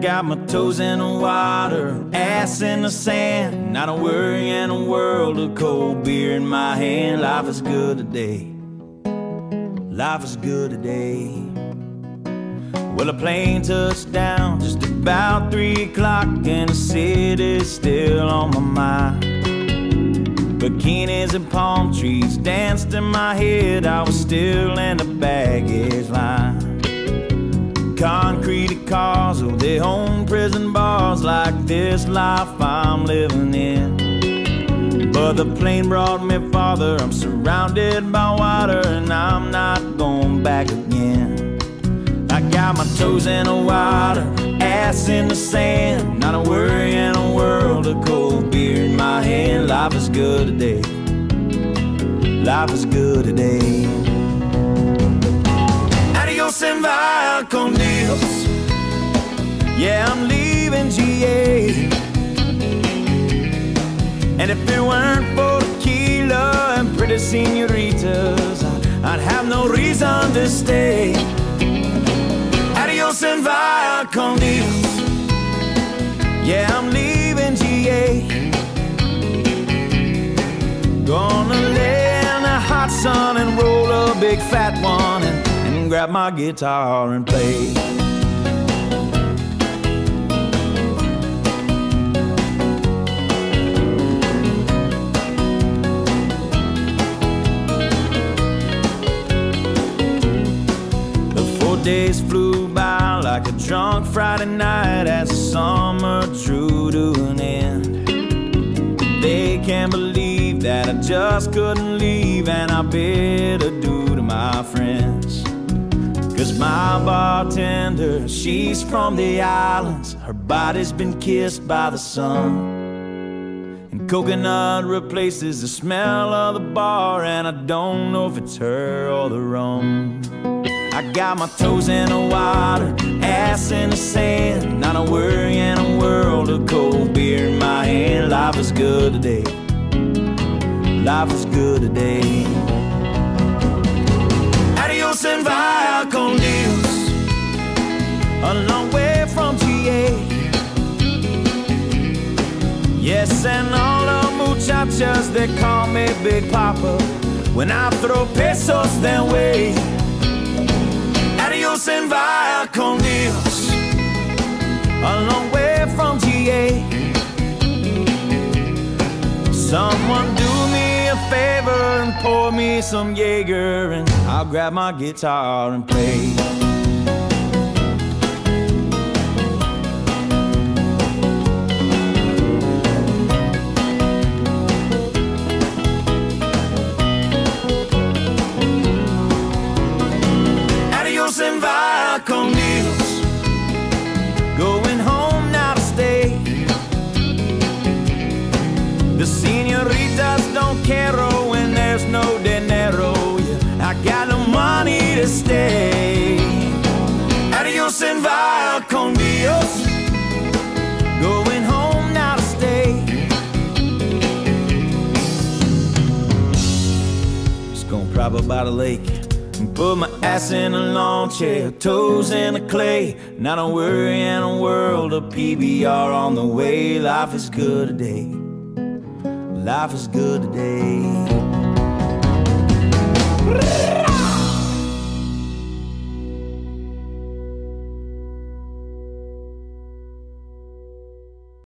got my toes in the water, ass in the sand. Not a worry in a world of cold beer in my hand. Life is good today. Life is good today. Well, a plane touched down just about three o'clock, and the city's still on my mind. Bikinis and palm trees danced in my head. I was still in the baggage like this life I'm living in. But the plane brought me farther. I'm surrounded by water, and I'm not going back again. I got my toes in the water, ass in the sand. Not a worry in a world of cold beer in my hand. Life is good today. Life is good today. Adios and via And if it weren't for tequila and pretty senoritas, I'd have no reason to stay. Adios and via con Dios. Yeah, I'm leaving GA. Gonna lay in the hot sun and roll a big fat one and, and grab my guitar and play. Days flew by like a drunk Friday night as the summer drew to an end. They can't believe that I just couldn't leave, and I bid adieu to my friends. Cause my bartender, she's from the islands, her body's been kissed by the sun. And coconut replaces the smell of the bar, and I don't know if it's her or the rum. I got my toes in the water, ass in the sand. Not a worry in a world of cold beer in my hand. Life is good today. Life is good today. Adios and via con Dios. A long way from GA. Yes, and all the muchachas, they call me Big Papa. When I throw pesos their way. Via con Dios. A long way from GA. Someone do me a favor and pour me some Jaeger, and I'll grab my guitar and play. harbor by the lake. And put my ass in a lawn chair, toes in the clay. Not I worry in a world of PBR on the way. Life is good today. Life is good today.